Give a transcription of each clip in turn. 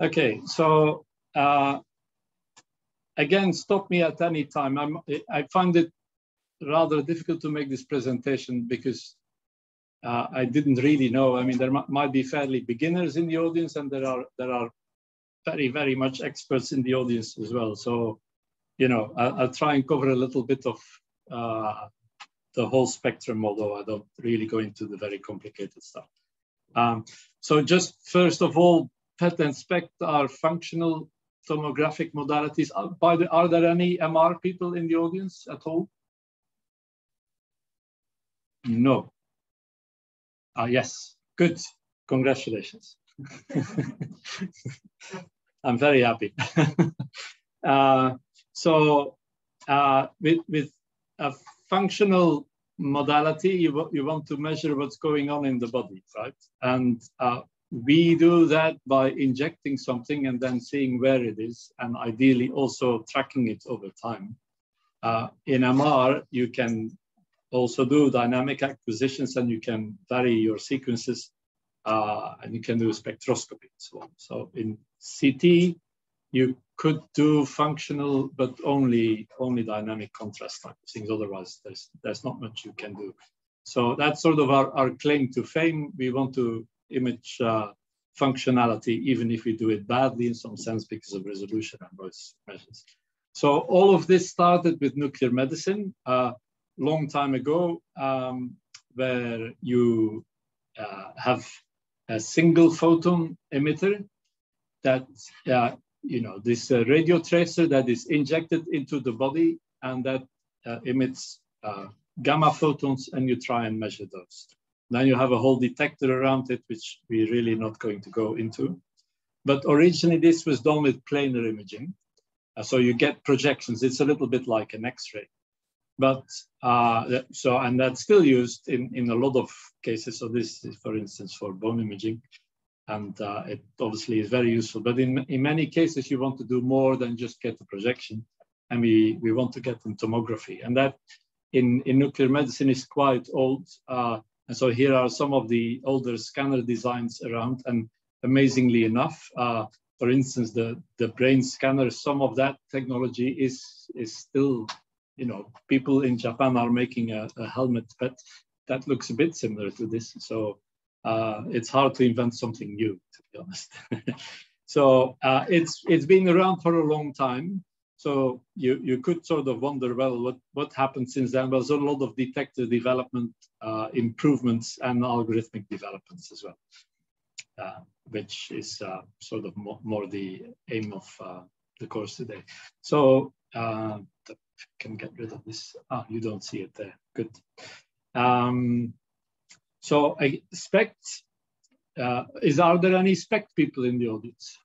Okay, so uh, again, stop me at any time. I'm, I find it rather difficult to make this presentation because uh, I didn't really know. I mean, there might be fairly beginners in the audience, and there are there are very very much experts in the audience as well. So, you know, I, will try and cover a little bit of uh, the whole spectrum, although I don't really go into the very complicated stuff. Um, so, just first of all, PET and SPECT are functional tomographic modalities. Are, by the, are there any MR people in the audience at all? No. Ah, yes, good. Congratulations. I'm very happy. uh, so uh, with, with a functional modality, you, you want to measure what's going on in the body, right? And uh, we do that by injecting something and then seeing where it is, and ideally also tracking it over time. Uh, in MR, you can also do dynamic acquisitions and you can vary your sequences uh, and you can do spectroscopy and so on. So in CT, you could do functional, but only only dynamic contrast type of things. Otherwise, there's there's not much you can do. So that's sort of our, our claim to fame. We want to image uh, functionality, even if we do it badly in some sense because of resolution and voice measures. So all of this started with nuclear medicine a uh, long time ago, um, where you uh, have a single photon emitter that, uh, you know, this uh, radio tracer that is injected into the body and that uh, emits uh, gamma photons and you try and measure those. Then you have a whole detector around it, which we're really not going to go into. But originally this was done with planar imaging. Uh, so you get projections. It's a little bit like an X-ray. But uh, so, and that's still used in, in a lot of cases. So this is, for instance, for bone imaging. And uh, it obviously is very useful. But in, in many cases, you want to do more than just get the projection. And we, we want to get in tomography. And that in, in nuclear medicine is quite old. Uh, and so here are some of the older scanner designs around. And amazingly enough, uh, for instance, the, the brain scanner, some of that technology is, is still, you know, people in Japan are making a, a helmet but that looks a bit similar to this. So uh, it's hard to invent something new, to be honest. so uh, it's, it's been around for a long time. So you, you could sort of wonder, well, what, what happened since then? Well, there's a lot of detector development, uh, improvements, and algorithmic developments as well, uh, which is uh, sort of more, more, the aim of uh, the course today. So uh, can get rid of this. Ah, you don't see it there. Good. Um, so I expect, uh, is are there any SPECT people in the audience?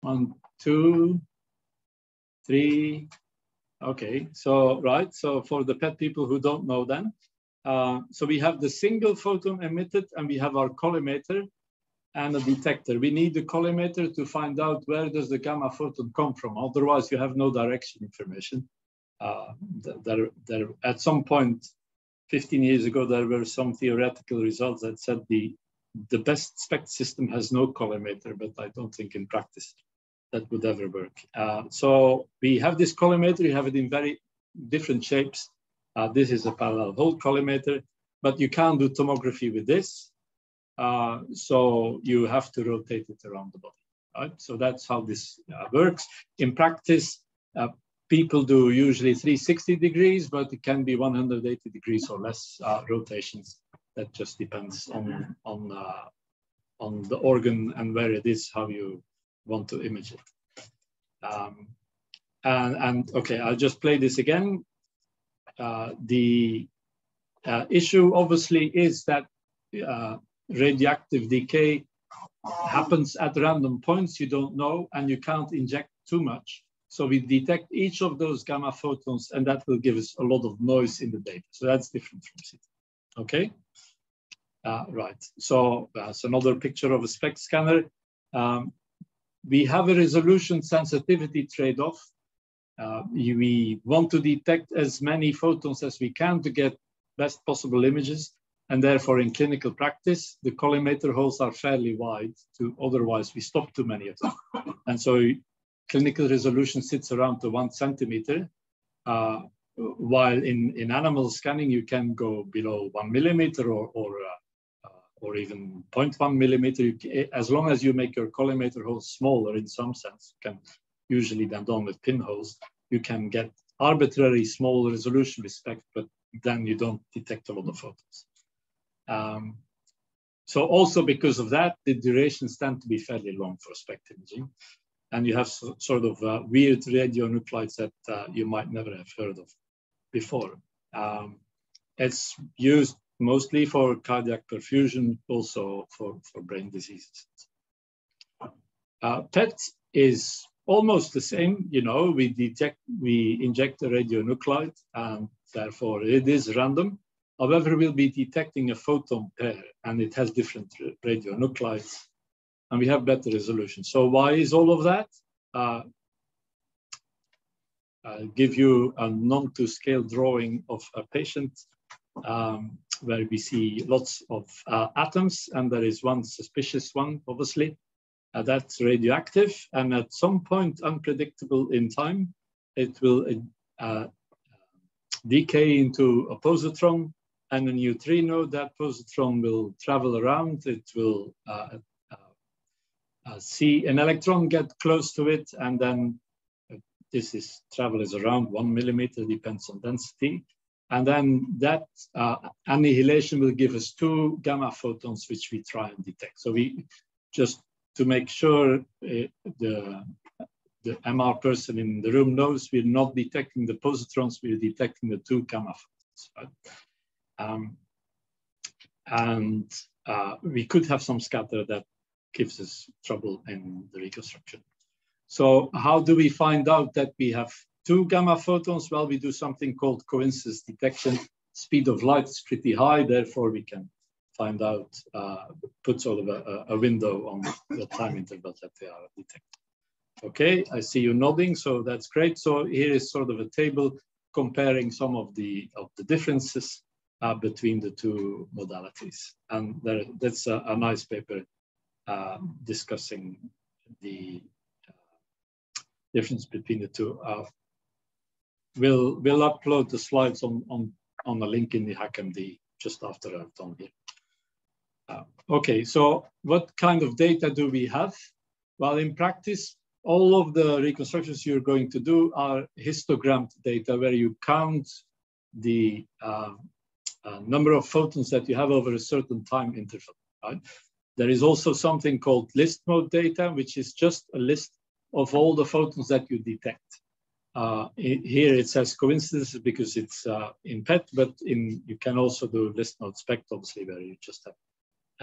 One, two, three. Okay, so right, so for the PET people who don't know then, uh, so we have the single photon emitted and we have our collimator and a detector. We need the collimator to find out where does the gamma photon come from. Otherwise, you have no direction information. Uh, there, there, at some point, 15 years ago, there were some theoretical results that said the, the best SPECT system has no collimator, but I don't think in practice that would ever work. Uh, so we have this collimator, you have it in very different shapes. Uh, this is a parallel hole collimator, but you can't do tomography with this. Uh, so you have to rotate it around the body, right? So that's how this uh, works. In practice, uh, people do usually 360 degrees, but it can be 180 degrees or less uh, rotations. That just depends on, on, on the organ and where it is, how you want to image it. Um, and, and, okay, I'll just play this again. Uh, the uh, issue obviously is that uh, radioactive decay happens at random points you don't know and you can't inject too much. So we detect each of those gamma photons and that will give us a lot of noise in the data. So that's different from CT. Okay. Uh, right. So that's another picture of a SPECT scanner. Um, we have a resolution sensitivity trade-off. Uh, we want to detect as many photons as we can to get best possible images. And therefore, in clinical practice, the collimator holes are fairly wide. To otherwise, we stop too many of them. and so, clinical resolution sits around to one centimeter. Uh, while in, in animal scanning, you can go below one millimeter or, or, uh, or even 0.1 millimeter. You, as long as you make your collimator holes smaller in some sense, can usually then done with pinholes, you can get arbitrary small resolution with SPECT, but then you don't detect a lot of photons. Um, so also because of that, the durations tend to be fairly long for SPECT imaging. And you have so, sort of uh, weird radionuclides that uh, you might never have heard of before. Um, it's used mostly for cardiac perfusion, also for, for brain diseases. Uh, PET is almost the same, you know, we detect, we inject a radionuclide and therefore it is random. However, we'll be detecting a photon pair and it has different radionuclides and we have better resolution. So why is all of that? Uh, I'll give you a non-to-scale drawing of a patient um, where we see lots of uh, atoms and there is one suspicious one, obviously, uh, that's radioactive. And at some point, unpredictable in time, it will uh, decay into a positron and a neutrino. That positron will travel around. It will uh, uh, uh, see an electron get close to it and then this is travel is around one millimeter, depends on density. And then that uh, annihilation will give us two gamma photons, which we try and detect. So we just to make sure uh, the, the MR person in the room knows we're not detecting the positrons, we're detecting the two gamma photons. Right? Um, and uh, we could have some scatter that gives us trouble in the reconstruction. So how do we find out that we have two gamma photons? Well, we do something called coincidence detection. Speed of light is pretty high, therefore we can find out, uh, put sort of a, a, window on the time interval that they are detected. Okay, I see you nodding, so that's great. So here is sort of a table comparing some of the of the differences uh, between the two modalities. And there, that's a, a nice paper uh, discussing the difference between the two. We'll, we'll upload the slides on, on, on the link in the HackMD just after I've done here. Uh, okay, so what kind of data do we have? Well, in practice, all of the reconstructions you're going to do are histogrammed data where you count the uh, uh, number of photons that you have over a certain time interval. Right? There is also something called list mode data, which is just a list of all the photons that you detect. Uh, here it says coincidence because it's uh, in PET, but in you can also do list mode spect, obviously, where you just have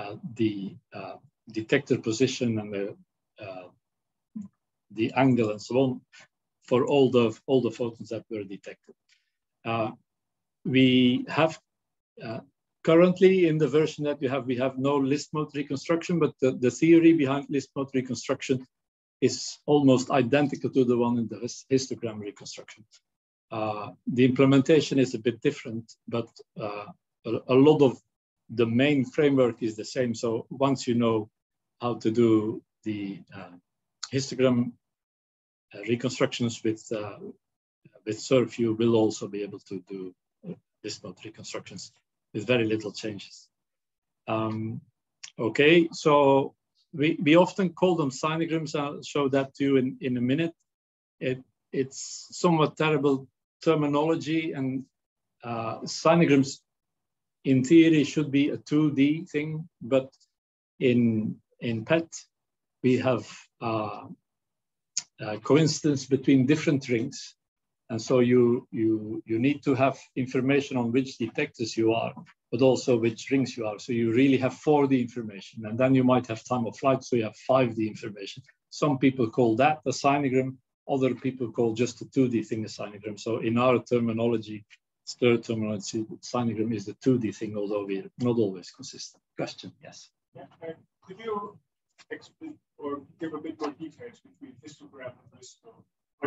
uh, the uh, detector position and the uh, the angle and so on for all the all the photons that were detected. We have currently in the version that we have, we have no list mode reconstruction, but the, the theory behind list mode reconstruction is almost identical to the one in the histogram reconstruction. Uh, the implementation is a bit different, but uh, a, a, lot of the main framework is the same. So once you know how to do the uh, histogram uh, reconstructions with uh, with SIRF, you will also be able to do list mode reconstructions with very little changes. Um, okay, so we, we often call them sinograms. I'll show that to you in, in a minute. It, it's somewhat terrible terminology and uh, sinograms in theory should be a 2D thing, but in, in PET, we have uh, coincidence between different rings. And so you, you, you need to have information on which detectors you are but also which rings you are. So you really have 4D information. And then you might have time of flight, so you have 5D information. Some people call that a sinogram. Other people call just a 2D thing a sinogram. So in our terminology, STIR terminology, sinogram is the 2D thing, although we're not always consistent. Question, yes. Yeah. Could you explain or give a bit more details between histogram and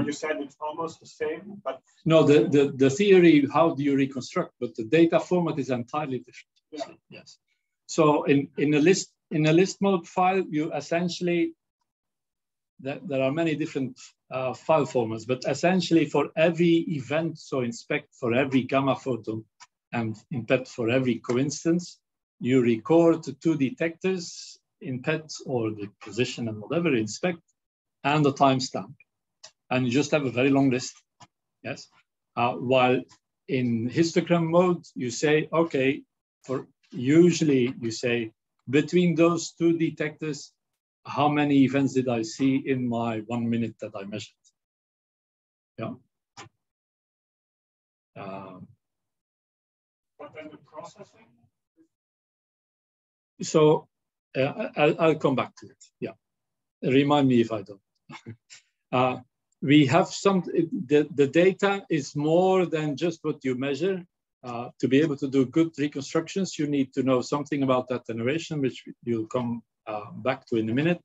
you said it's almost the same, but no, the, the, the theory, how do you reconstruct, but the data format is entirely different. Yeah. Yes. So in, in a list in a list mode file, you essentially there, there are many different uh, file formats, but essentially for every event, so in SPECT for every gamma photon and in PET for every coincidence, you record two detectors in PET or the position and whatever in SPECT and the timestamp. And you just have a very long list, yes? Uh, while in histogram mode, you say, okay, for usually you say between those two detectors, how many events did I see in my one minute that I measured? Yeah. Um, but then the processing? So uh, I'll, I'll, come back to it. Yeah. Remind me if I don't. uh, we have some, the, the data is more than just what you measure. Uh, to be able to do good reconstructions, you need to know something about attenuation, which you'll come uh, back to in a minute.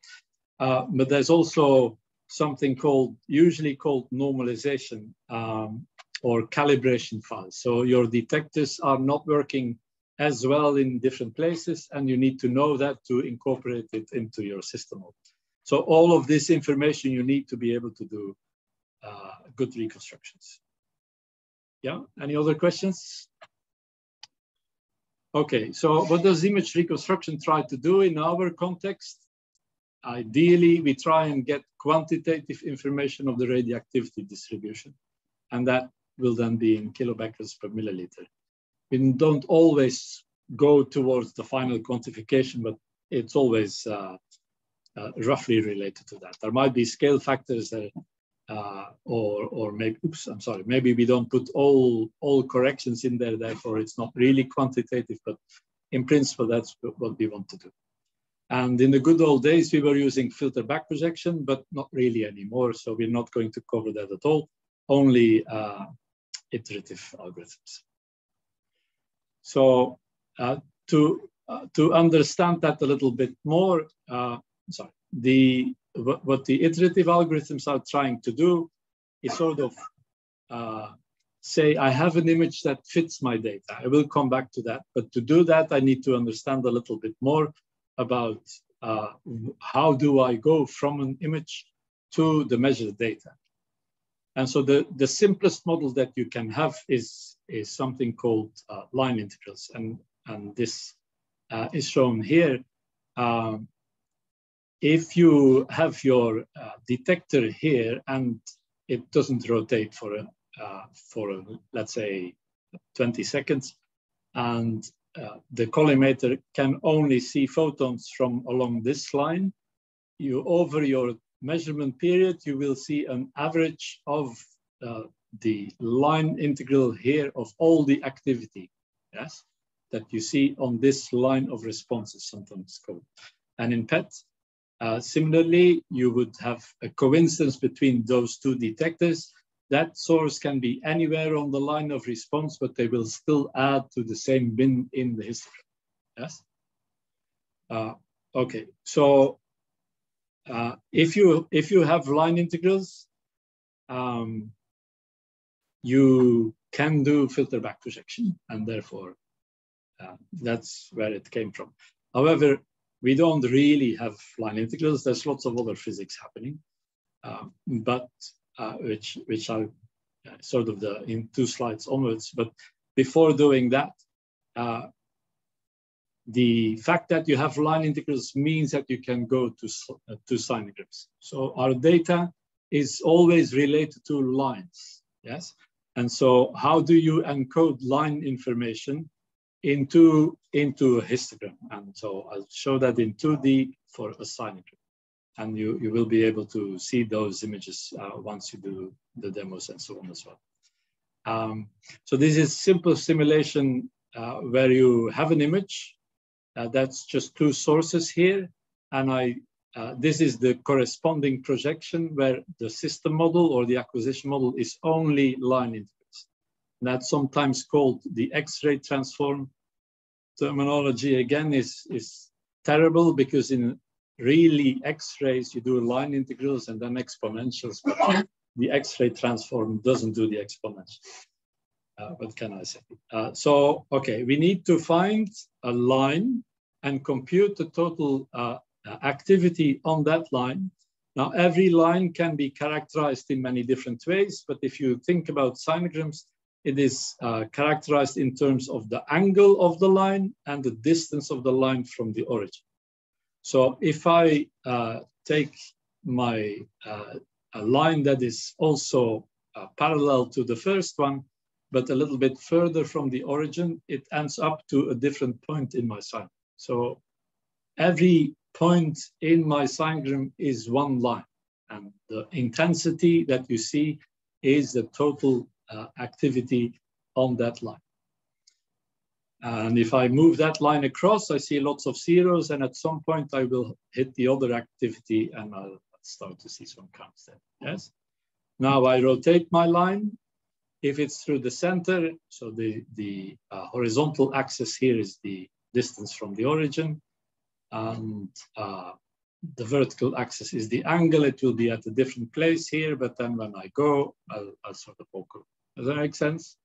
Uh, but there's also something called, usually called normalization um, or calibration files. So your detectors are not working as well in different places, and you need to know that to incorporate it into your system. So all of this information you need to be able to do uh, good reconstructions. Yeah, any other questions? Okay, so what does image reconstruction try to do in our context? Ideally, we try and get quantitative information of the radioactivity distribution, and that will then be in kilobecquerels per milliliter. We don't always go towards the final quantification, but it's always uh, uh, roughly related to that. There might be scale factors that uh, or or maybe oops i'm sorry maybe we don't put all all corrections in there therefore it's not really quantitative but in principle that's what we want to do and in the good old days we were using filter back projection but not really anymore so we're not going to cover that at all only uh, iterative algorithms so uh, to uh, to understand that a little bit more uh, sorry the what, the iterative algorithms are trying to do is sort of uh, say, I have an image that fits my data. I will come back to that. But to do that, I need to understand a little bit more about uh, how do I go from an image to the measured data. And so the, the simplest model that you can have is, is something called uh, line integrals. And, and this uh, is shown here. Um, if you have your uh, detector here and it doesn't rotate for uh, for let's say 20 seconds and uh, the collimator can only see photons from along this line, you over your measurement period, you will see an average of uh, the line integral here of all the activity, yes, that you see on this line of responses, sometimes called. And in PET, uh, similarly, you would have a coincidence between those two detectors. That source can be anywhere on the line of response, but they will still add to the same bin in the history. Yes? Uh, okay, so uh, if you if you have line integrals, um, you can do filter back projection, and therefore uh, that's where it came from. However, we don't really have line integrals. There's lots of other physics happening, uh, but uh, which which are uh, sort of the in two slides onwards. But before doing that, uh, the fact that you have line integrals means that you can go to uh, to sinograms. So our data is always related to lines. Yes. And so how do you encode line information into, into a histogram. And so I'll show that in 2D for a sinogram. And you, you will be able to see those images uh, once you do the demos and so on as well. Um, so this is simple simulation uh, where you have an image. Uh, that's just two sources here. And I, uh, this is the corresponding projection where the system model or the acquisition model is only line that's sometimes called the X-ray transform. Terminology again is, is terrible because in really X-rays, you do line integrals and then exponentials, but the X-ray transform doesn't do the exponential. uh, what can I say? Uh, so, okay, we need to find a line and compute the total uh, activity on that line. Now, every line can be characterized in many different ways, but if you think about sinograms, it is uh, characterized in terms of the angle of the line and the distance of the line from the origin. So if I uh, take my uh, a line that is also uh, parallel to the first one, but a little bit further from the origin, it ends up to a different point in my sign. So every point in my sinogram is one line. And the intensity that you see is the total activity on that line. And if I move that line across, I see lots of zeros, and at some point I will hit the other activity and I'll start to see some counts there, yes? Now I rotate my line. If it's through the center, so the, the uh, horizontal axis here is the distance from the origin, and uh, the vertical axis is the angle. It will be at a different place here, but then when I go, I'll, I'll sort of over. Does that make sense?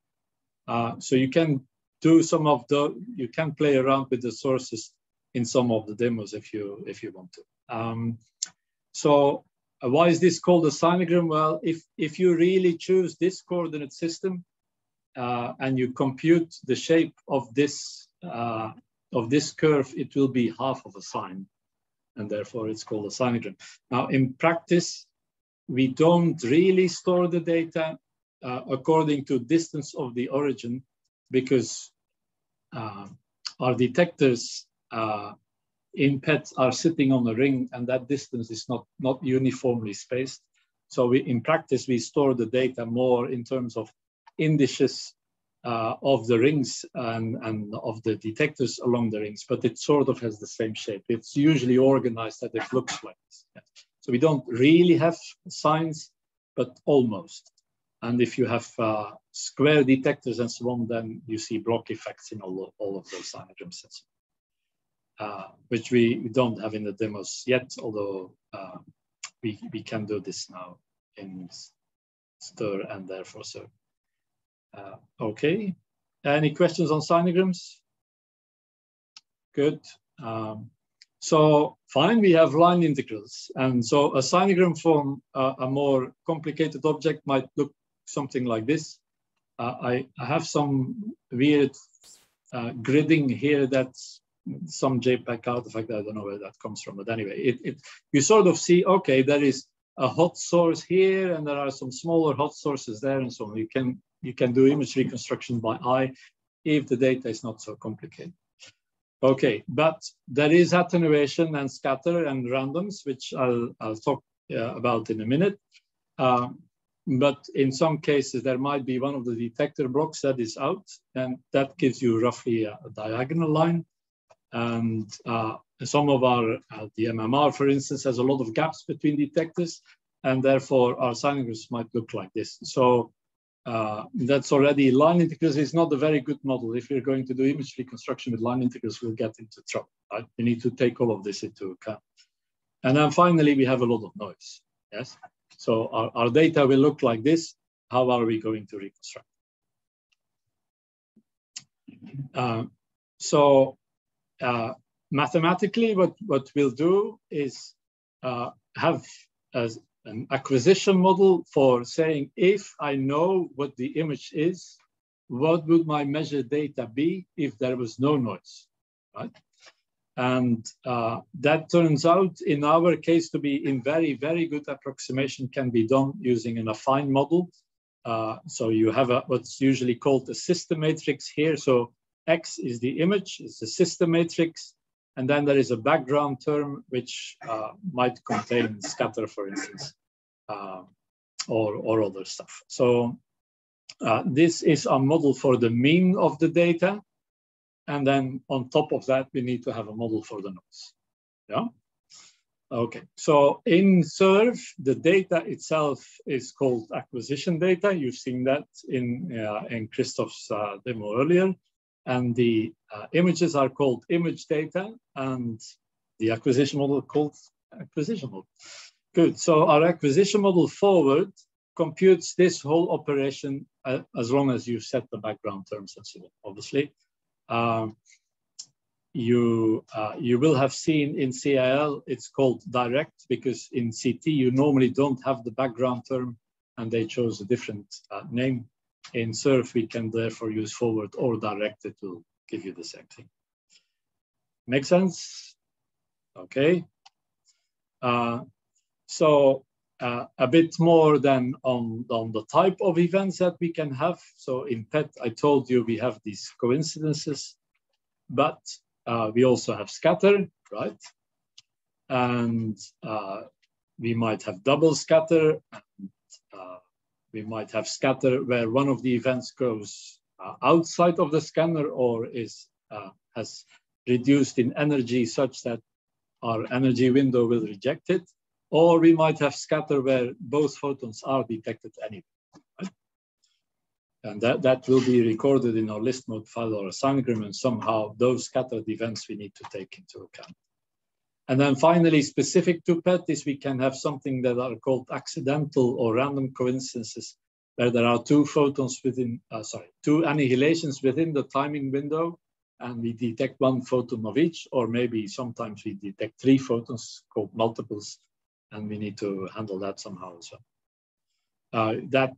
Uh, so you can do some of the, you can play around with the sources in some of the demos if you if you want to. Um, so uh, why is this called a sinogram? Well, if if you really choose this coordinate system uh, and you compute the shape of this uh, of this curve, it will be half of a sine, and therefore it's called a sinogram. Now, in practice, we don't really store the data uh, according to distance of the origin because uh, our detectors uh, in PET are sitting on a ring and that distance is not, not uniformly spaced. So we, in practice, we store the data more in terms of indices uh, of the rings and, and of the detectors along the rings, but it sort of has the same shape. It's usually organized that it looks like this. So we don't really have signs, but almost. And if you have uh, square detectors and so on, then you see block effects in all of, all of those sets, uh, which we, we, don't have in the demos yet, although uh, we, we can do this now in STIR and therefore so. Uh, okay, any questions on sinograms? Good. Um, so fine, we have line integrals. And so a sinogram from a, a more complicated object might look something like this. Uh, I, I, have some weird uh, gridding here that's some JPEG artifact. I don't know where that comes from, but anyway, it, it, you sort of see, okay, there is a hot source here and there are some smaller hot sources there and so on. You can, you can do image reconstruction by eye if the data is not so complicated. Okay, but there is attenuation and scatter and randoms, which I'll, I'll talk uh, about in a minute. Uh, but in some cases, there might be one of the detector blocks that is out, and that gives you roughly a, a diagonal line. And uh, some of our, uh, the MMR, for instance, has a lot of gaps between detectors, and therefore our sinograms might look like this. So uh, that's already line integrals is not a very good model. If you're going to do image reconstruction with line integrals, we'll get into trouble. Right? We need to take all of this into account. And then finally, we have a lot of noise. Yes. So our, our data will look like this. How are we going to reconstruct? Uh, so uh, mathematically, what, what we'll do is uh, have as an acquisition model for saying, if I know what the image is, what would my measured data be if there was no noise, right? And uh, that turns out in our case to be in very, very good approximation can be done using an affine model. Uh, so you have a, what's usually called a system matrix here. So X is the image, it's a system matrix. And then there is a background term which uh, might contain scatter, for instance, uh, or, or other stuff. So uh, this is a model for the mean of the data. And then on top of that, we need to have a model for the noise. Yeah. Okay, so in SIRF, the data itself is called acquisition data. You've seen that in, uh, in Christoph's uh, demo earlier. And the uh, images are called image data and the acquisition model called acquisition model. Good, so our acquisition model forward computes this whole operation uh, as long as you set the background terms and so on, obviously. Um, you, uh, you will have seen in CIL, it's called direct because in CT you normally don't have the background term and they chose a different uh, name. In SIRF, we can therefore use forward or direct, it will give you the same thing. Make sense? Okay. Uh, so uh, a bit more than on, on the type of events that we can have. So in PET, I told you we have these coincidences, but uh, we also have scatter, right? And uh, we might have double scatter, and uh, we might have scatter where one of the events goes uh, outside of the scanner or is uh, has reduced in energy such that our energy window will reject it. Or we might have scatter where both photons are detected anyway. And that, that will be recorded in our list mode file or a sinogram. Somehow those scattered events we need to take into account. And then finally, specific to PET is we can have something that are called accidental or random coincidences, where there are two photons within, uh, sorry, two annihilations within the timing window, and we detect one photon of each, or maybe sometimes we detect three photons called multiples, and we need to handle that somehow as well. Uh, that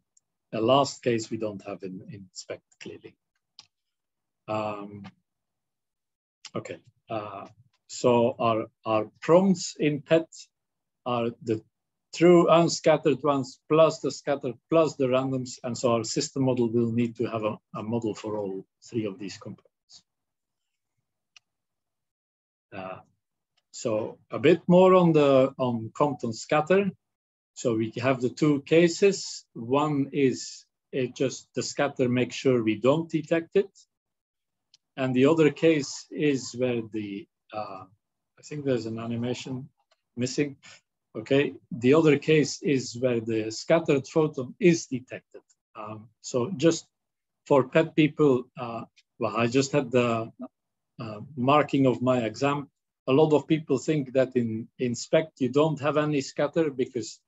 the last case we don't have in, in SPECT clearly. Um, okay, uh, so our, our prompts in PET are the true unscattered ones plus the scattered plus the randoms. And so our system model will need to have a, a model for all three of these components. Uh, so a bit more on the on Compton scatter. So we have the two cases. One is it just the scatter makes sure we don't detect it. And the other case is where the, uh, I think there's an animation missing. Okay, the other case is where the scattered photon is detected. Um, so just for PET people, uh, well, I just had the uh, marking of my exam a lot of people think that in, in SPECT you don't have any scatter because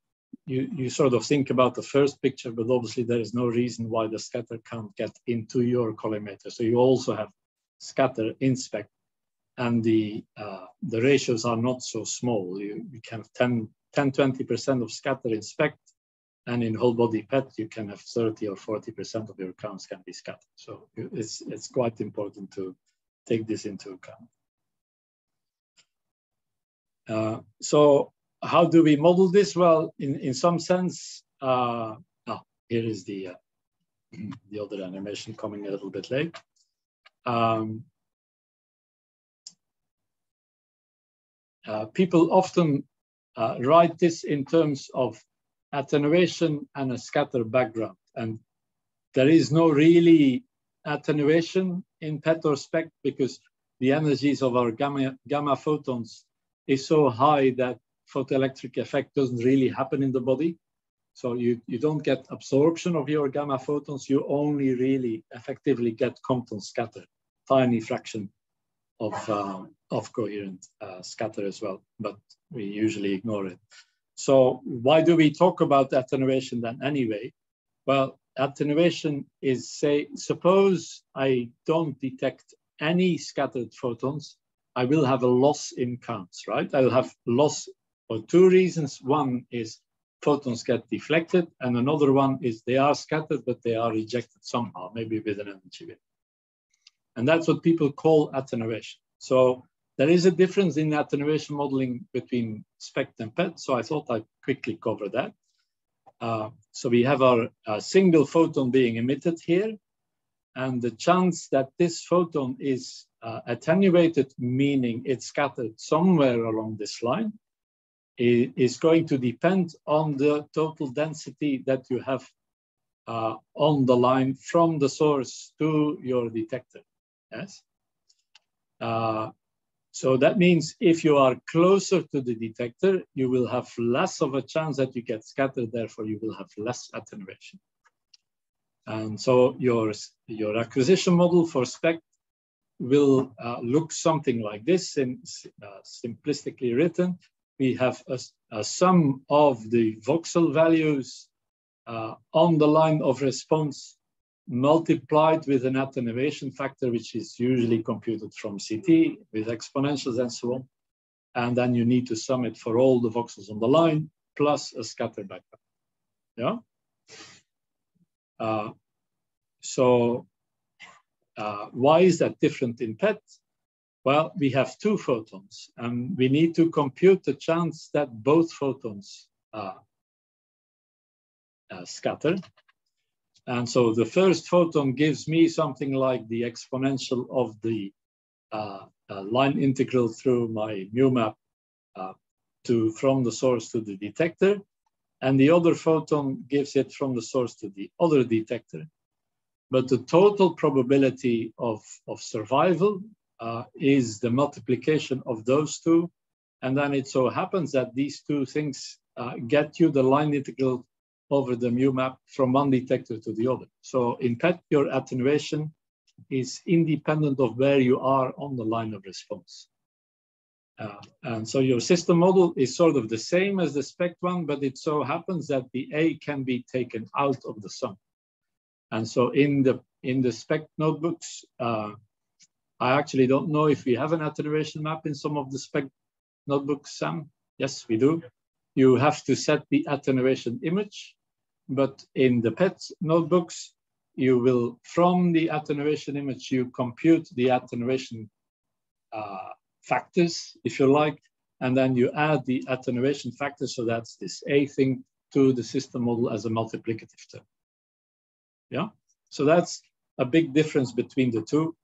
you, you sort of think about the first picture, but obviously there is no reason why the scatter can't get into your collimator. So you also have scatter in SPECT and the, uh, the ratios are not so small. You, you can have 10, 10 20% of scatter in SPECT and in whole body PET, you can have 30 or 40% of your counts can be scattered. So it's, it's quite important to take this into account. Uh, so how do we model this? Well, in, in some sense, uh, oh, here is the, uh, the other animation coming a little bit late. Um, uh, people often uh, write this in terms of attenuation and a scatter background. And there is no really attenuation in PET or SPECT because the energies of our gamma, gamma photons is so high that photoelectric effect doesn't really happen in the body. So you, you don't get absorption of your gamma photons, you only really effectively get Compton scatter, tiny fraction of, uh, of coherent uh, scatter as well, but we usually ignore it. So why do we talk about attenuation then anyway? Well, attenuation is say, suppose I don't detect any scattered photons, I will have a loss in counts, right? I'll have loss for two reasons. One is photons get deflected, and another one is they are scattered, but they are rejected somehow, maybe with an energy wave. And that's what people call attenuation. So there is a difference in attenuation modeling between SPECT and PET, so I thought I'd quickly cover that. Uh, so we have our uh, single photon being emitted here, and the chance that this photon is uh, attenuated, meaning it's scattered somewhere along this line, is going to depend on the total density that you have uh, on the line from the source to your detector, yes? Uh, so that means if you are closer to the detector, you will have less of a chance that you get scattered, therefore you will have less attenuation. And so your, your acquisition model for SPECT will uh, look something like this, in, uh, simplistically written. We have a, a, sum of the voxel values uh, on the line of response multiplied with an attenuation factor, which is usually computed from CT with exponentials and so on. And then you need to sum it for all the voxels on the line plus a scatter backup. Yeah. Uh, so uh, why is that different in PET? Well, we have two photons and we need to compute the chance that both photons uh, scatter. And so the first photon gives me something like the exponential of the uh, uh, line integral through my mu map to from the source to the detector. And the other photon gives it from the source to the other detector. But the total probability of, of survival uh, is the multiplication of those two. And then it so happens that these two things uh, get you the line integral over the mu map from one detector to the other. So in PET, your attenuation is independent of where you are on the line of response. Uh, and so your system model is sort of the same as the SPECT one, but it so happens that the A can be taken out of the sum. And so in the in the SPECT notebooks, uh, I actually don't know if we have an attenuation map in some of the spec notebooks, Sam. Yes, we do. You have to set the attenuation image, but in the PET notebooks, you will, from the attenuation image, you compute the attenuation uh, factors, if you like, and then you add the attenuation factor, so that's this A thing, to the system model as a multiplicative term. Yeah, so that's a big difference between the two.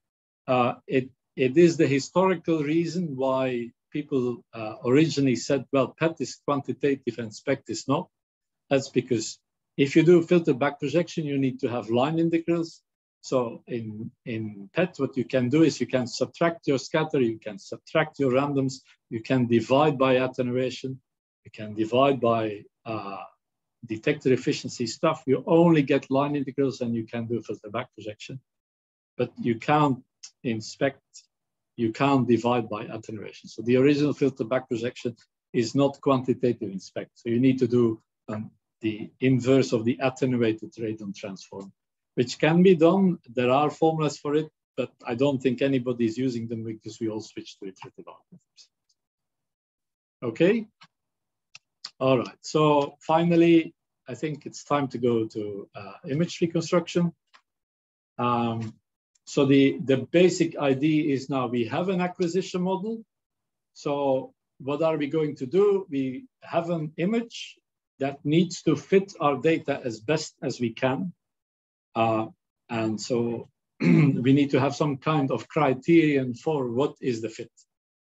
Uh, it, it is the historical reason why people uh, originally said, well, PET is quantitative and SPECT is not. That's because if you do filter back projection, you need to have line integrals. So in, in PET, what you can do is you can subtract your scatter, you can subtract your randoms, you can divide by attenuation, you can divide by uh, detector efficiency stuff. You only get line integrals and you can do filter back projection. But you can't in SPECT, you can't divide by attenuation. So the original filter back projection is not quantitative in SPECT. So you need to do um, the inverse of the attenuated radon transform which can be done. There are formulas for it, but I don't think anybody is using them because we all switched to iterative algorithms. Okay. All right. So finally, I think it's time to go to uh, image reconstruction. Um, so the, the basic idea is now we have an acquisition model. So what are we going to do? We have an image that needs to fit our data as best as we can. Uh, and so we need to have some kind of criterion for what is the fit,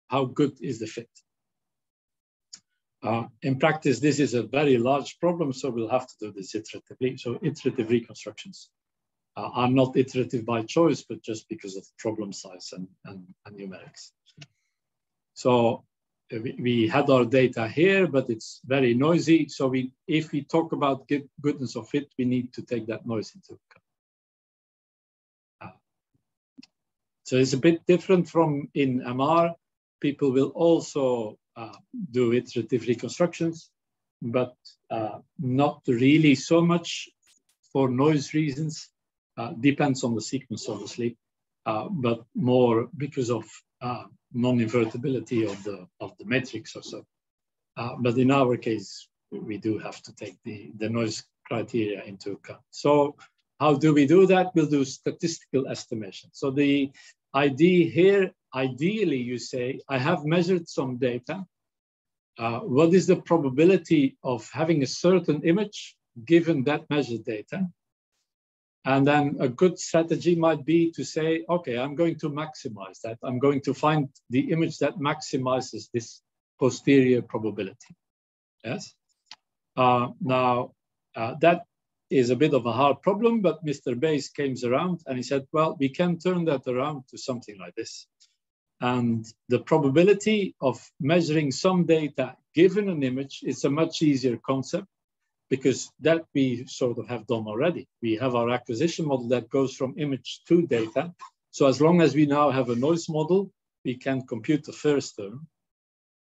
how good is the fit. Uh, in practice, this is a very large problem, so we'll have to do this iteratively. So iterative reconstructions uh, are not iterative by choice, but just because of problem size and, and, and numerics. So we, we, had our data here, but it's very noisy. So we, if we talk about good, goodness of fit, we need to take that noise into account. So it's a bit different from in MR. People will also uh, do iterative reconstructions, but uh, not really so much for noise reasons. Uh, depends on the sequence, obviously, uh, but more because of uh, non-invertibility of the of the matrix or so. Uh, but in our case, we do have to take the, the noise criteria into account. So how do we do that? We'll do statistical estimation. So the idea here, ideally you say, I have measured some data. Uh, what is the probability of having a certain image given that measured data? And then a good strategy might be to say, okay, I'm going to maximize that. I'm going to find the image that maximizes this posterior probability. Yes. Uh, now, uh, that is a bit of a hard problem, but Mr. Bayes came around and he said, well, we can turn that around to something like this. And the probability of measuring some data given an image is a much easier concept because that we sort of have done already. We have our acquisition model that goes from image to data. So as long as we now have a noise model, we can compute the first term.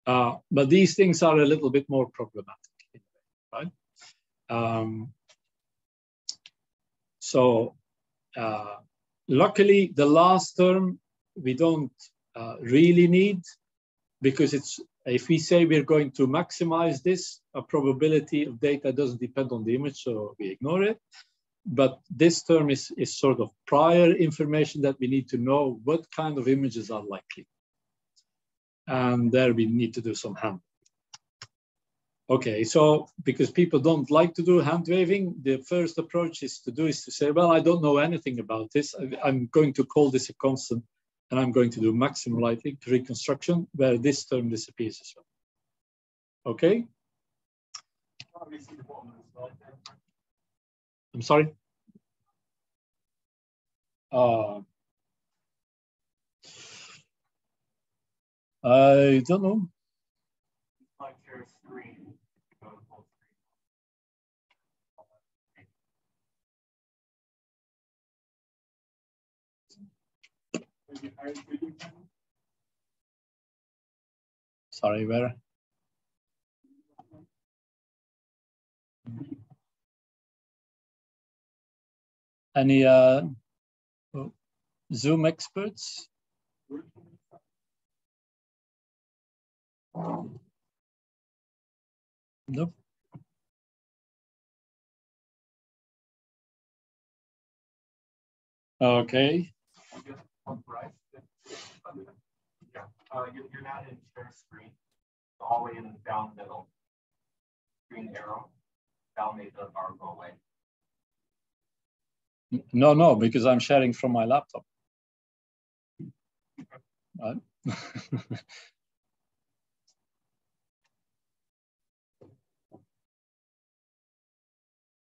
Uh, but these things are a little bit more problematic, right? Um, So uh, luckily, the last term we don't uh, really need because it's if we say we're going to maximize this, a probability of data doesn't depend on the image, so we ignore it. But this term is, is sort of prior information that we need to know what kind of images are likely. And there we need to do some hand. Okay, so because people don't like to do hand waving, the first approach is to do is to say, well, I don't know anything about this. I'm going to call this a constant and I'm going to do maximum likelihood reconstruction where this term disappears as well. Okay? I'm sorry? Uh, I don't know. Sorry, where? Any uh, Zoom experts? Nope. Okay Yeah, uh, you're, you're not in share screen, all the way in the down middle. Green arrow, that'll make the bar go away. No, no, because I'm sharing from my laptop. Right?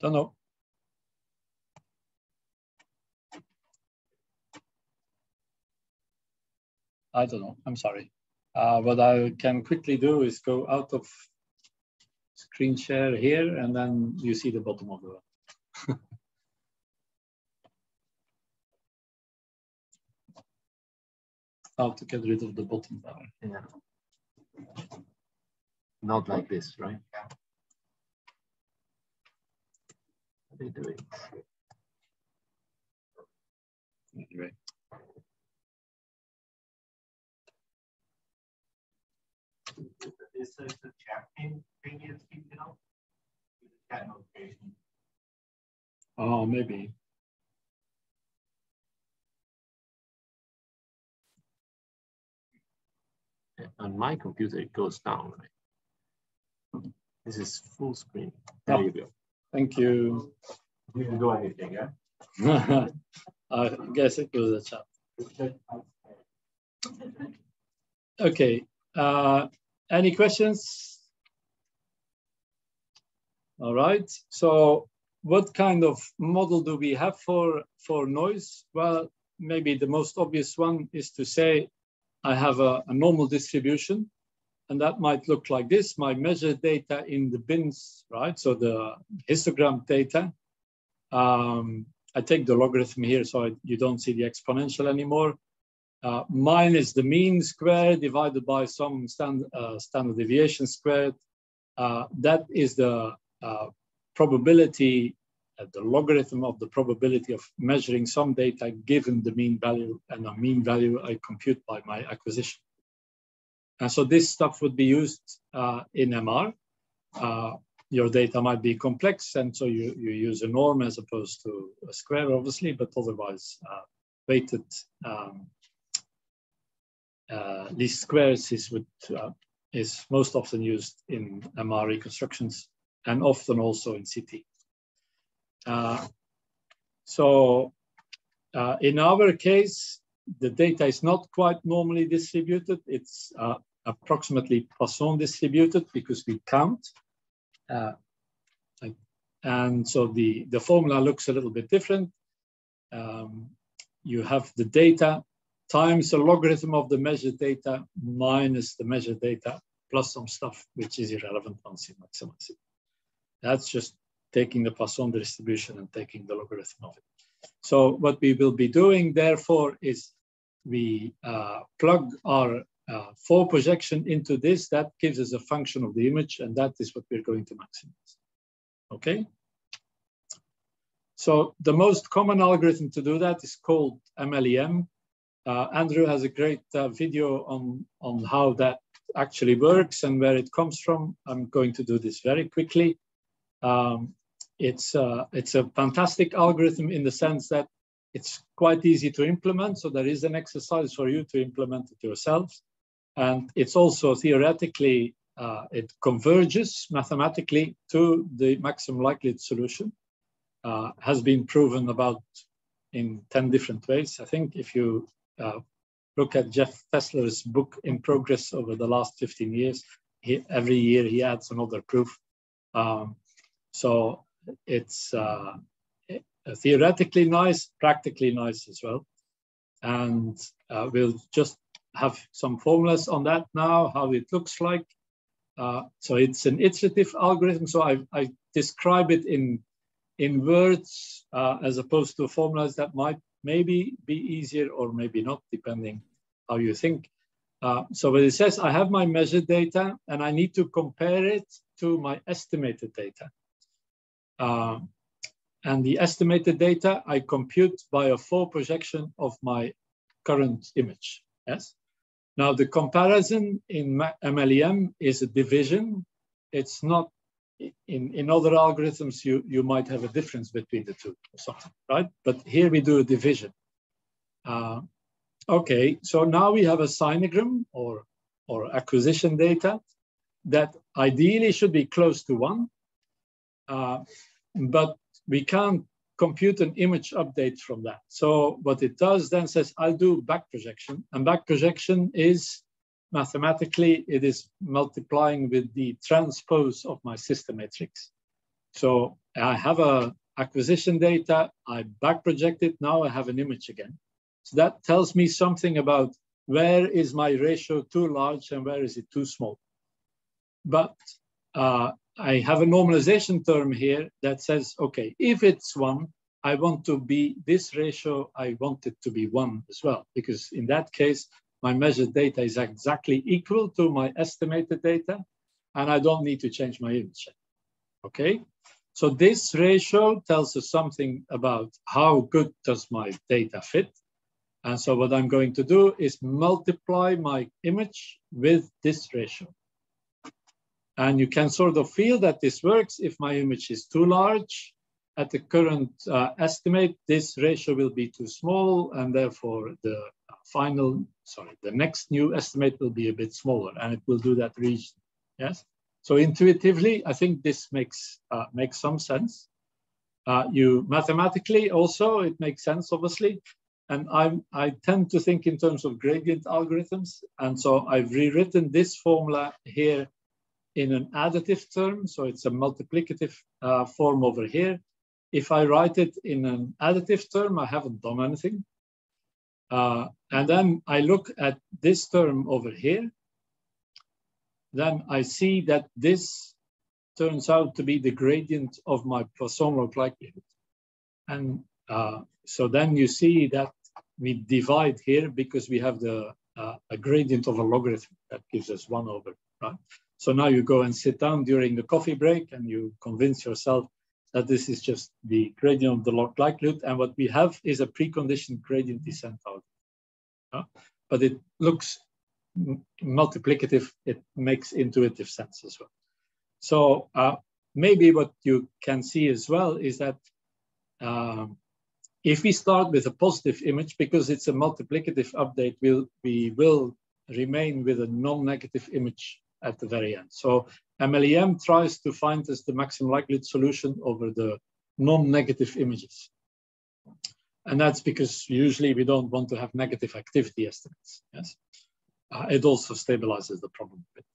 Don't know. I don't know, I'm sorry. Uh, what I can quickly do is go out of screen share here and then you see the bottom of the. How to get rid of the bottom bar. Yeah. Not like this, right? How do you do it? Anyway. This is the chat thing, thing is keeping up. Chat notification. Oh, maybe. On my computer, it goes down, right? This is full screen. There Oh. you go. Thank you. You can do anything, yeah? I guess it was a chat. Okay. Uh, any questions? All right. So what kind of model do we have for, for noise? Well, maybe the most obvious one is to say I have a, a normal distribution and that might look like this. My measured data in the bins, right? So the histogram data. Um, I take the logarithm here so I, you don't see the exponential anymore. Uh, minus the mean squared divided by some stand, uh, standard deviation squared. Uh, that is the uh, probability, uh, the logarithm of the probability of measuring some data given the mean value and the mean value I compute by my acquisition. And so this stuff would be used uh, in MR. your data might be complex, and so you, you use a norm as opposed to a square, obviously, but otherwise weighted um, uh, least squares is, with, uh, is most often used in MR reconstructions and often also in CT. Uh, so uh, in our case, the data is not quite normally distributed. It's uh, approximately Poisson distributed because we count. Uh, and so the, the formula looks a little bit different. Um, you have the data times the logarithm of the measured data minus the measured data plus some stuff which is irrelevant once you maximize it. That's just taking the Poisson distribution and taking the logarithm of it. So what we will be doing therefore is we uh, plug our uh, forward projection into this, that gives us a function of the image and that is what we're going to maximize. Okay? so the most common algorithm to do that is called MLEM. Uh, Andrew has a great uh, video on, on how that actually works and where it comes from. I'm going to do this very quickly. Um, it's, uh, it's a fantastic algorithm in the sense that it's quite easy to implement. So there is an exercise for you to implement it yourselves. And it's also theoretically, uh, it converges mathematically to the maximum likelihood solution. Uh, has been proven about in 10 different ways. I think if you look at Jeff Fessler's book in progress over the last 15 years, he, every year he adds another proof. Um, so it's uh, theoretically nice, practically nice as well. And uh, we'll just have some formulas on that now, how it looks like. Uh, so it's an iterative algorithm. So I, I describe it in, in words uh, as opposed to formulas that might maybe be easier or maybe not, depending how you think. Uh, so when it says I have my measured data and I need to compare it to my estimated data. Uh, and the estimated data I compute by a forward projection of my current image, yes? Now the comparison in MLEM is a division. It's not, in, in other algorithms, you, you might have a difference between the two or something, right? But here we do a division. Uh, okay, so now we have a sinogram or, or acquisition data that ideally should be close to one. Uh, but we can't compute an image update from that. So what it does then says, I'll do back projection. And back projection is mathematically, it is multiplying with the transpose of my system matrix. So I have a acquisition data, I back project it, now I have an image again. So that tells me something about where is my ratio too large and where is it too small. But uh, I have a normalization term here that says, okay, if it's one, I want to be this ratio, I want it to be one as well, because in that case, my measured data is exactly equal to my estimated data, and I don't need to change my image. Okay, so this ratio tells us something about how good does my data fit. And so what I'm going to do is multiply my image with this ratio. And you can sort of feel that this works if my image is too large. At the current uh, estimate, this ratio will be too small and therefore the final, sorry, the next new estimate will be a bit smaller and it will do that region, yes? So intuitively, I think this makes, uh, makes some sense. Uh, you mathematically also, it makes sense, obviously. And I'm, I tend to think in terms of gradient algorithms. And so I've rewritten this formula here in an additive term, so it's a multiplicative uh, form over here. If I write it in an additive term, I haven't done anything. Uh, and then I look at this term over here, then I see that this turns out to be the gradient of my Poisson log likelihood. And uh, so then you see that we divide here because we have the uh, a gradient of a logarithm that gives us one over, right? So now you go and sit down during the coffee break and you convince yourself that this is just the gradient of the log likelihood. And what we have is a preconditioned gradient descent out. But it looks multiplicative. It makes intuitive sense as well. So uh, maybe what you can see as well is that um, if we start with a positive image, because it's a multiplicative update, we'll, we will remain with a non-negative image at the very end. So MLEM tries to find us the maximum likelihood solution over the non-negative images. And that's because usually we don't want to have negative activity estimates. Yes, uh, It also stabilizes the problem a bit.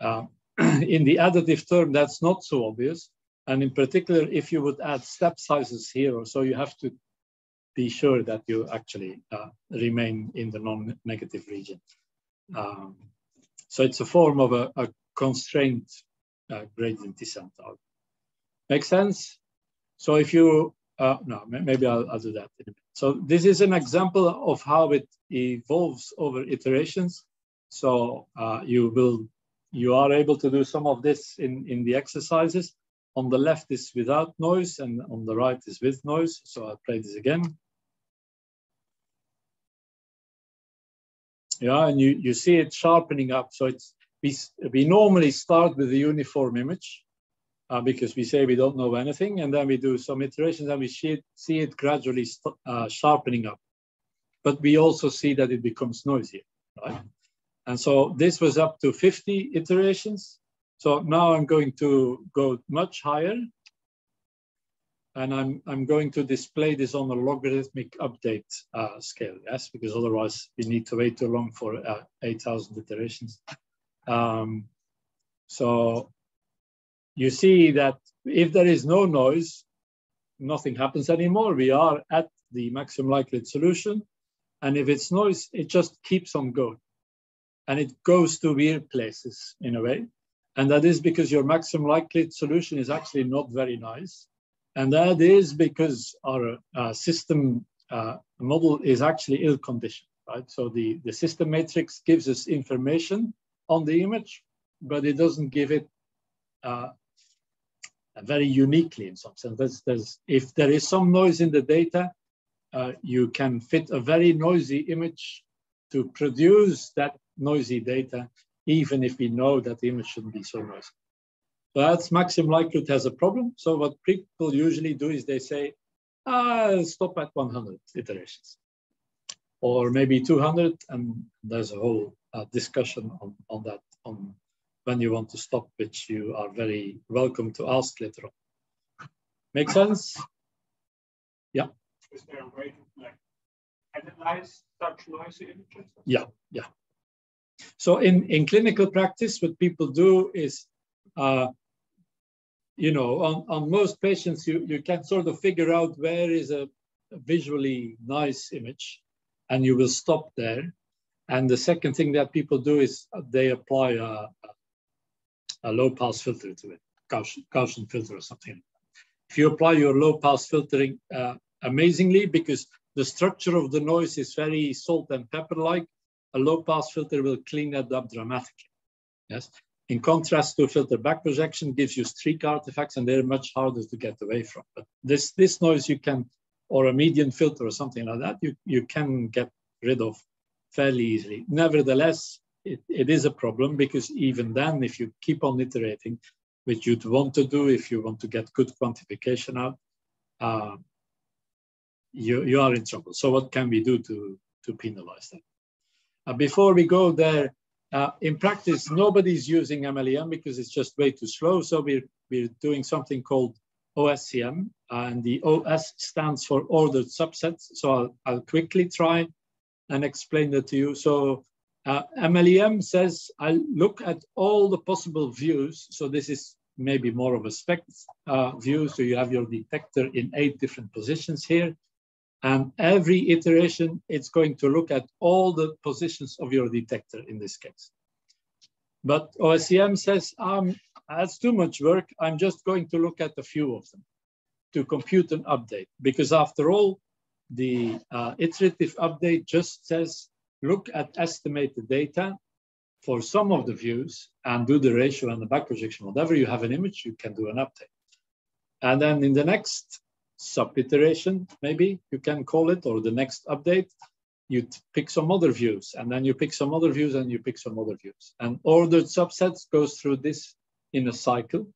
Uh, in the additive term, that's not so obvious. And in particular, if you would add step sizes here, or so you have to be sure that you actually uh, remain in the non-negative region. Um, so it's a form of a, a constrained uh, gradient descent algorithm. Make sense? So if you, uh, no, maybe I'll, I'll do that in a minute. So this is an example of how it evolves over iterations. So uh, you will, you are able to do some of this in, in the exercises. on the left is without noise and on the right is with noise. So I'll play this again. Yeah, and you, you see it sharpening up. So it's we, we normally start with the uniform image uh, because we say we don't know anything, and then we do some iterations and we see it, see it gradually uh, sharpening up. But we also see that it becomes noisier, right? And so this was up to 50 iterations. So now I'm going to go much higher. And I'm, I'm going to display this on a logarithmic update uh, scale, yes, because otherwise we need to wait too long for uh, 8,000 iterations. Um, so you see that if there is no noise, nothing happens anymore. We are at the maximum likelihood solution. And if it's noise, it just keeps on going. And it goes to weird places in a way. And that is because your maximum likelihood solution is actually not very nice. And that is because our uh, system uh, model is actually ill conditioned, right? So the, the system matrix gives us information on the image, but it doesn't give it uh, very uniquely in some sense. There's, there's, if there is some noise in the data, uh, you can fit a very noisy image to produce that noisy data, even if we know that the image shouldn't be so noisy. That's maximum likelihood has a problem. So what people usually do is they say, ah, stop at 100 iterations or maybe 200. And there's a whole uh, discussion on, on that, on when you want to stop, which you are very welcome to ask later on. Make sense? Yeah. Is there a way to like analyze such noisy images? Yeah, yeah. So in, in clinical practice, what people do is, uh, you know, on, on most patients, you, you can sort of figure out where is a, visually nice image and you will stop there. And the second thing that people do is they apply a, a low pass filter to it, Gaussian, Gaussian filter or something. If you apply your low pass filtering uh, amazingly, because the structure of the noise is very salt and pepper like, a low pass filter will clean that up dramatically. Yes. In contrast to filter back projection gives you streak artifacts and they're much harder to get away from. But this, this noise you can, or a median filter or something like that, you, you can get rid of fairly easily. Nevertheless, it, it is a problem because even then, if you keep on iterating, which you'd want to do if you want to get good quantification out, uh, you, you are in trouble. So what can we do to, to penalize that? Uh, before we go there, uh, in practice, nobody's using MLEM because it's just way too slow. So we're, we're doing something called OSEM, and the OS stands for ordered subsets. So I'll, I'll quickly try and explain that to you. So uh, MLEM says I look at all the possible views. So this is maybe more of a SPECT uh, view. So you have your detector in eight different positions here. And every iteration, it's going to look at all the positions of your detector in this case. But OSEM says, um, that's too much work. I'm just going to look at a few of them to compute an update. Because after all, the uh, iterative update just says, look at estimated data for some of the views and do the ratio and the back projection. Whatever you have an image, you can do an update. And then in the next sub-iteration, maybe you can call it, or the next update, you pick some other views, and then you pick some other views, and you pick some other views. And ordered subsets goes through this in a cycle,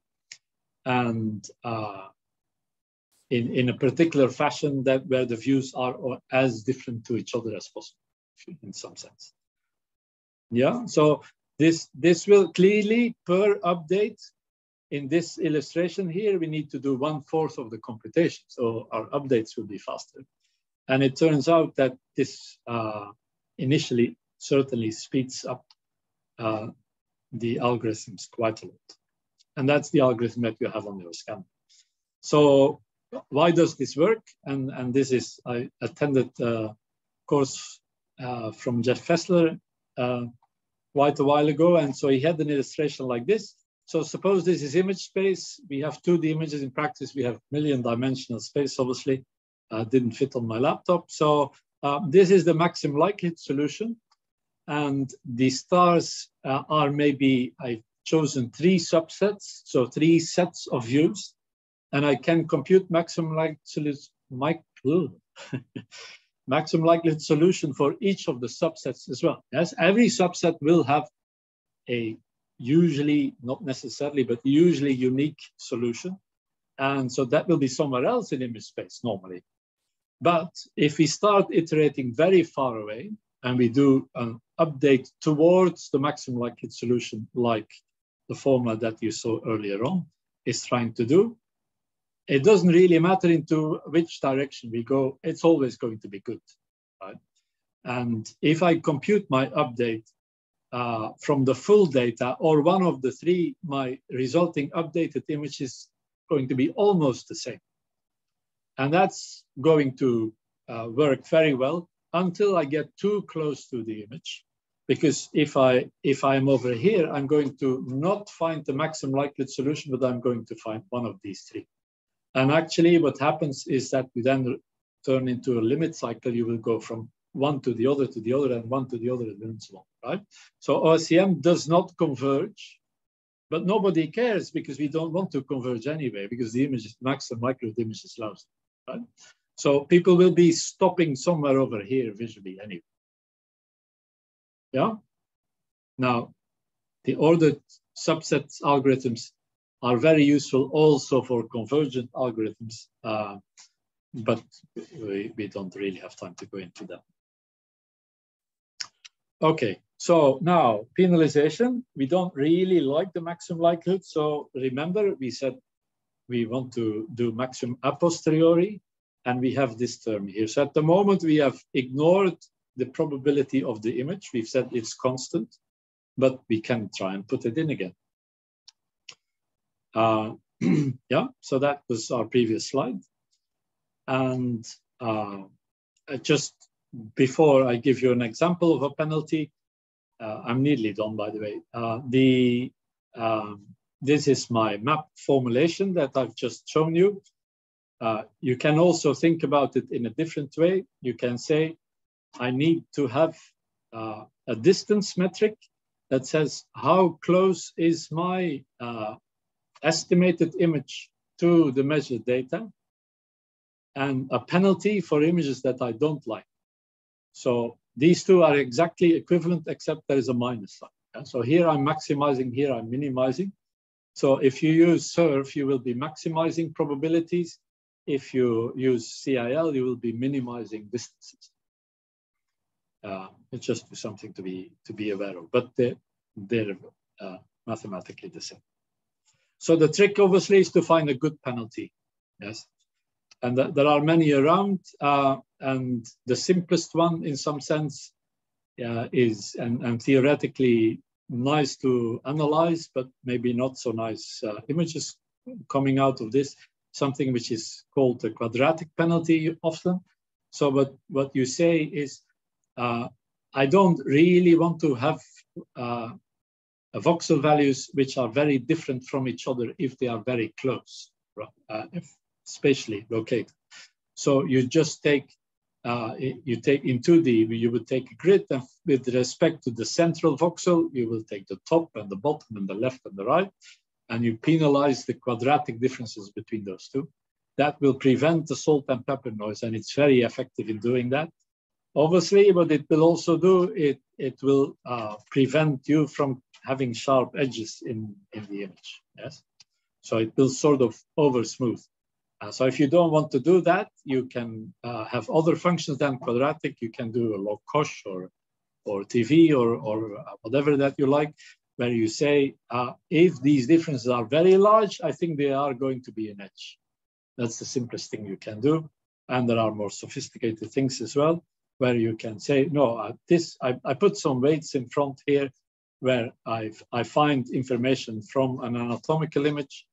and uh, in, in a particular fashion that where the views are as different to each other as possible, in some sense. Yeah, so this, this will clearly per update in this illustration here, we need to do one fourth of the computation. So our updates will be faster. And it turns out that this uh, initially certainly speeds up uh, the algorithms quite a lot. And that's the algorithm that you have on your scan. So why does this work? And, and this is, I attended a course uh, from Jeff Fessler uh, quite a while ago. And so he had an illustration like this. So suppose this is image space. We have 2D images in practice. We have million dimensional space, obviously. Uh, didn't fit on my laptop. So uh, this is the maximum likelihood solution. And the stars uh, are maybe, I've chosen three subsets, so three sets of views, and I can compute maximum likelihood, maximum likelihood solution for each of the subsets as well. Yes, every subset will have a usually, not necessarily, but usually unique solution. And so that will be somewhere else in image space normally. But if we start iterating very far away and we do an update towards the maximum likelihood solution like the formula that you saw earlier on is trying to do, it doesn't really matter into which direction we go, it's always going to be good, right? And if I compute my update uh, from the full data or one of the three, my resulting updated image is going to be almost the same. And that's going to uh, work very well until I get too close to the image. Because if, I, if I'm over here, I'm going to not find the maximum likelihood solution, but I'm going to find one of these three. And actually what happens is that we then turn into a limit cycle. You will go from one to the other to the other and one to the other and so on, right? So OSEM does not converge, but nobody cares because we don't want to converge anyway because the image is maximum likelihood image is lousy, right? So people will be stopping somewhere over here visually anyway. Yeah. Now, the ordered subset algorithms are very useful also for convergent algorithms, uh, but we, we don't really have time to go into that. Okay, so now penalization, we don't really like the maximum likelihood. So remember we said we want to do maximum a posteriori and we have this term here. So at the moment we have ignored the probability of the image. We've said it's constant, but we can try and put it in again. Uh, yeah, so that was our previous slide. And uh, just before I give you an example of a penalty, uh, I'm nearly done, by the way. Uh, the um, This is my map formulation that I've just shown you. Uh, you can also think about it in a different way. You can say, I need to have uh, a distance metric that says how close is my uh, estimated image to the measured data and a penalty for images that I don't like. So these two are exactly equivalent except there is a minus sign. So here I'm maximizing, here I'm minimizing. So if you use SIRF, you will be maximizing probabilities. If you use CIL, you will be minimizing distances. Uh, it's just something to be to be aware of, but they're, they're uh, mathematically the same. So the trick obviously is to find a good penalty. Yes. And th there are many around. Uh, and the simplest one in some sense uh, is, and, and, theoretically nice to analyze, but maybe not so nice uh, images coming out of this, something which is called the quadratic penalty often. So what, what you say is, uh, I don't really want to have uh, voxel values which are very different from each other if they are very close, uh, if spatially located. So you just take, uh, you take in 2D, you would take a grid and with respect to the central voxel, you will take the top and the bottom and the left and the right, and you penalize the quadratic differences between those two. That will prevent the salt and pepper noise, and it's very effective in doing that. Obviously, what it will also do, it, it will uh, prevent you from having sharp edges in, in the image, yes? So it will sort of over smooth. Uh, so if you don't want to do that, you can uh, have other functions than quadratic. You can do a log cosh or, or TV or, or uh, whatever that you like, where you say, uh, if these differences are very large, I think they are going to be an edge. That's the simplest thing you can do. And there are more sophisticated things as well, where you can say, no, uh, this I, I put some weights in front here where I've, I find information from an anatomical image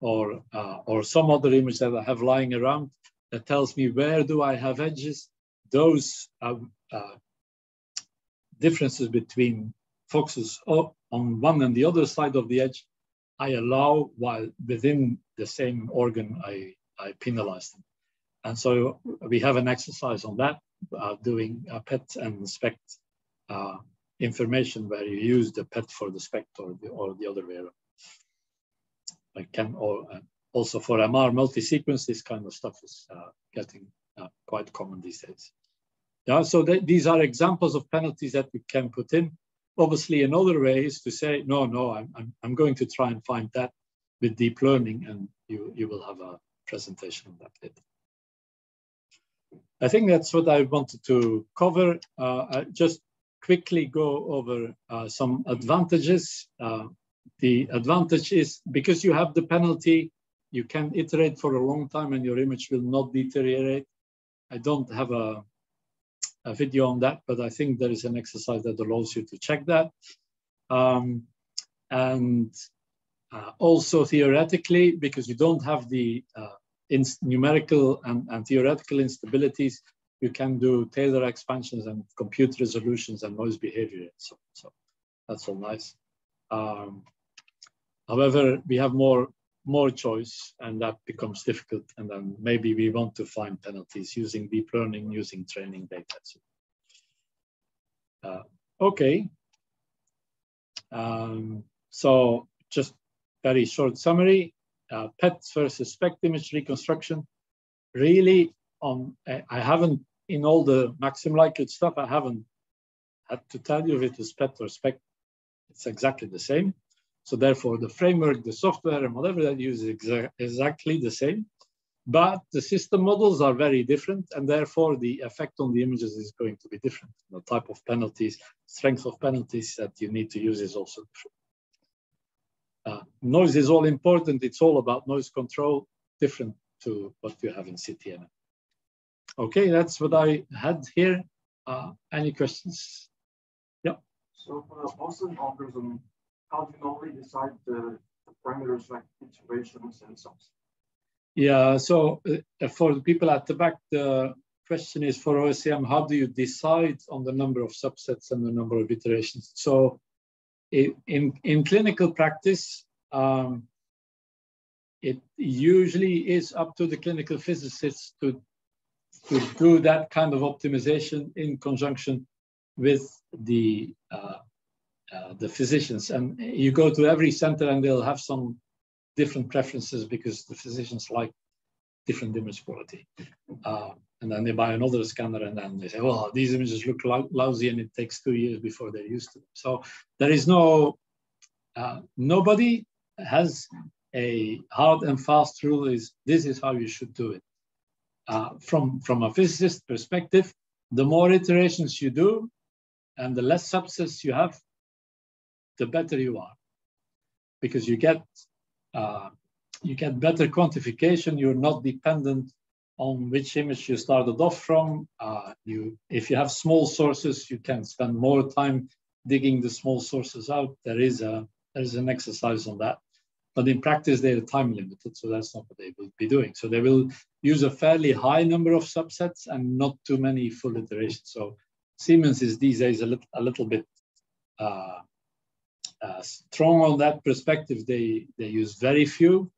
or, uh, or some other image that I have lying around that tells me where do I have edges. Those uh, uh, differences between voxels on one and the other side of the edge, I allow while within the same organ I, I penalize them. And so we have an exercise on that, uh, doing a PET and SPECT uh, information where you use the PET for the SPECT or the, or the other way around. I can or uh, also for MR multi-sequence, this kind of stuff is uh, getting uh, quite common these days. Yeah, so th these are examples of penalties that we can put in. Obviously, another way is to say, no, no, I'm, I'm, I'm going to try and find that with deep learning, and you, you will have a presentation on that later. I think that's what I wanted to cover. Uh, I just quickly go over uh, some advantages. Uh, the advantage is because you have the penalty, you can iterate for a long time and your image will not deteriorate. I don't have a, a video on that, but I think there is an exercise that allows you to check that. Um, and uh, also theoretically, because you don't have the uh, numerical and, and, theoretical instabilities, you can do Taylor expansions and compute resolutions and noise behavior. So, so that's all nice. Um, however, we have more more choice and that becomes difficult. And then maybe we want to find penalties using deep learning, using training data. Uh, okay. Um, so just very short summary, uh, PET versus SPECT image reconstruction. Really, on I haven't, in all the maximum likelihood stuff, I haven't had to tell you if it is PET or SPECT. It's exactly the same. So therefore, the framework, the software, and whatever that use is exa exactly the same. But the system models are very different, and therefore the effect on the images is going to be different. The type of penalties, strength of penalties that you need to use is also different. Uh, noise is all important. It's all about noise control, different to what you have in CTNN. Okay, that's what I had here. Uh, any questions? Yeah. So for the Boston algorithm, how do you normally decide the, the parameters like iterations and so Yeah, so uh, for the people at the back, the question is for OSEM, how do you decide on the number of subsets and the number of iterations? So in, in clinical practice, um, it usually is up to the clinical physicists to, to do that kind of optimization in conjunction with the uh, uh, the physicians. And you go to every center and they'll have some different preferences because the physicians like different image quality. Uh, and then they buy another scanner and then they say, well, these images look lousy and it takes two years before they're used to them. So there is no, uh, nobody has a hard and fast rule is this is how you should do it. Uh, from, from a physicist perspective, the more iterations you do and the less subsets you have, the better you are, because you get uh, you get better quantification. You're not dependent on which image you started off from. Uh, you, if you have small sources, you can spend more time digging the small sources out. There is a there is an exercise on that, but in practice they are time limited, so that's not what they will be doing. So they will use a fairly high number of subsets and not too many full iterations. So Siemens is these days a little a little bit uh, uh, strong on that perspective, they, they use very few,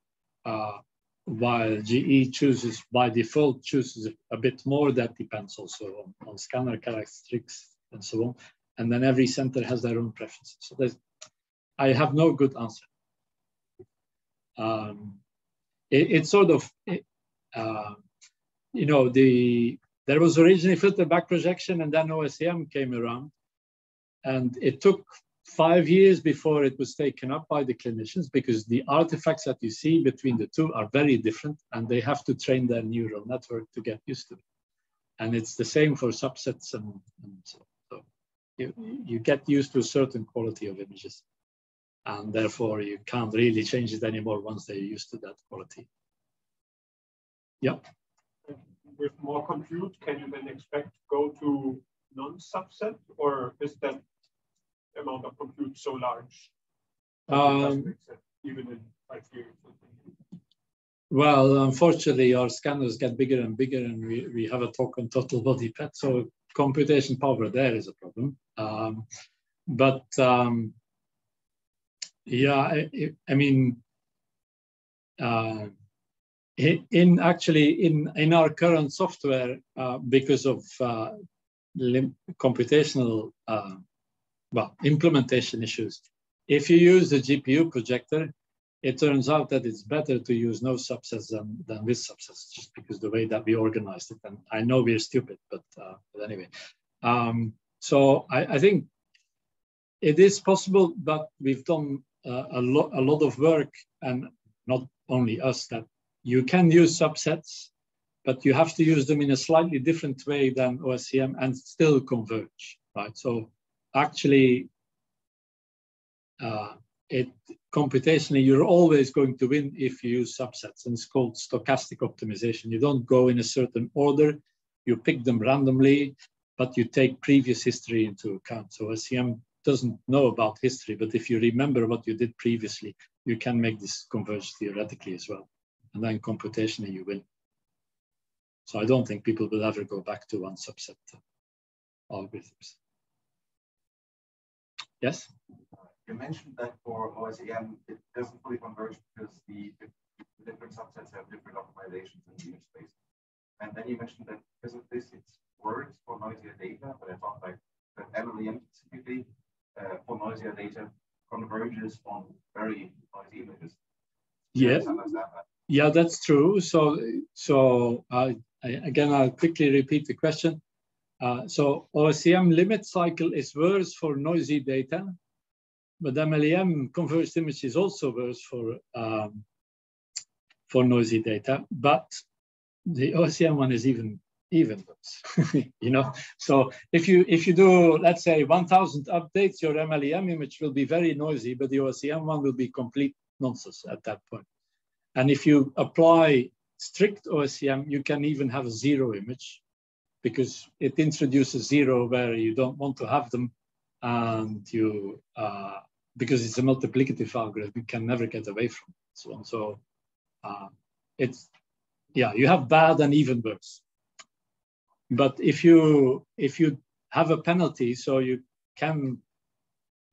uh, while GE chooses by default chooses a bit more. That depends also on, on scanner characteristics and so on. And then every center has their own preferences. So there's, I have no good answer. Um, it, it's sort of, it, uh, you know, the there was originally filter back projection and then OSEM came around. And it took five years before it was taken up by the clinicians because the artifacts that you see between the two are very different and they have to train their neural network to get used to it. And it's the same for subsets and, and so, so you, you get used to a certain quality of images and therefore you can't really change it anymore once they're used to that quality. Yeah. With more compute, can you then expect to go to non-subset or is that amount of compute so large? Um, even in five years. Well, unfortunately, our scanners get bigger and bigger, and we, we have a talk on total body PET, so computation power there is a problem. Um, but um, yeah, I, I mean, uh, in actually in in our current software, uh, because of uh, computational uh, well, implementation issues. If you use the GPU projector, it turns out that it's better to use no subsets than, than with subsets, just because the way that we organized it. And I know we're stupid, but, uh, but anyway. Um, so I, I, think it is possible, but we've done uh, a, lot, a lot of work, and not only us, that you can use subsets, but you have to use them in a slightly different way than OSEM and still converge, right? So actually, uh, it computationally, you're always going to win if you use subsets, and it's called stochastic optimization. You don't go in a certain order, you pick them randomly, but you take previous history into account. So OSEM doesn't know about history, but if you remember what you did previously, you can make this converge theoretically as well. And then computationally, you win. So I don't think people will ever go back to one subset algorithms. Yes? You mentioned that for OSEM, it doesn't fully converge because the, the different subsets have different optimizations in the image space. And then you mentioned that because of this, it's worse for noisier data, but I thought like that MLEM specifically uh, for noisier data converges on very noisy images. Yeah. Yeah, that's true. So, so uh, I, again, I'll quickly repeat the question. Uh, so OSEM limit cycle is worse for noisy data, but MLEM converged image is also worse for um, for noisy data, but the OSEM one is even even worse, you know. So if you if you do let's say 1,000 updates, your MLEM image will be very noisy, but the OSEM one will be complete nonsense at that point. And if you apply strict OSCM, you can even have a zero image because it introduces zero where you don't want to have them and you uh, because it's a multiplicative algorithm, you can never get away from this one. So uh, it's, yeah, you have bad and even worse. But if you if you have a penalty, so you can,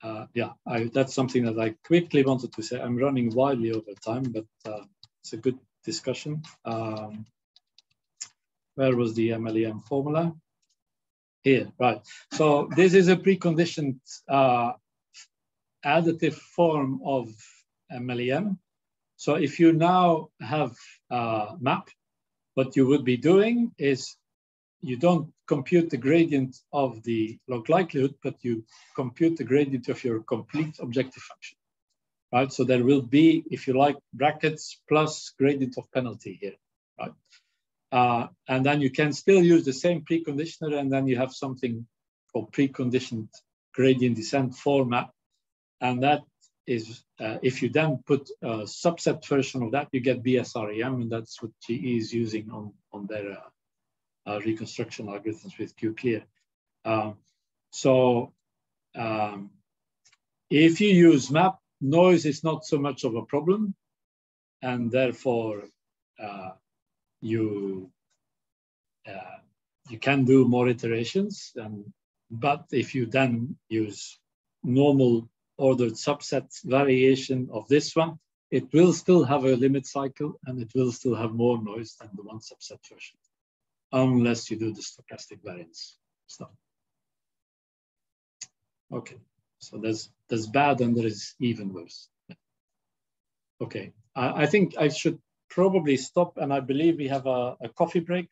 uh, yeah, I, that's something that I quickly wanted to say. I'm running wildly over time, but uh, it's a good discussion. Um, where was the MLEM formula? Here, right. So this is a preconditioned uh, additive form of MLEM. So if you now have a map, what you would be doing is you don't compute the gradient of the log likelihood, but you compute the gradient of your complete objective function, right? So there will be, if you like, brackets plus gradient of penalty here? Uh, and then you can still use the same preconditioner, and then you have something called preconditioned gradient descent format and that is, uh, if you then put a subset version of that, you get BSREM, and that's what GE is using on, on their uh, uh, reconstruction algorithms with QClear. Um, so um, if you use map, noise is not so much of a problem, and therefore uh, you uh, you can do more iterations. But if you then use normal ordered subset variation of this one, it will still have a limit cycle and it will still have more noise than the one subset version, unless you do the stochastic variance stuff. Okay, so there's, there's bad and there is even worse. Okay, I, I think I should probably stop and I believe we have a, a coffee break.